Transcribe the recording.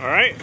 All right.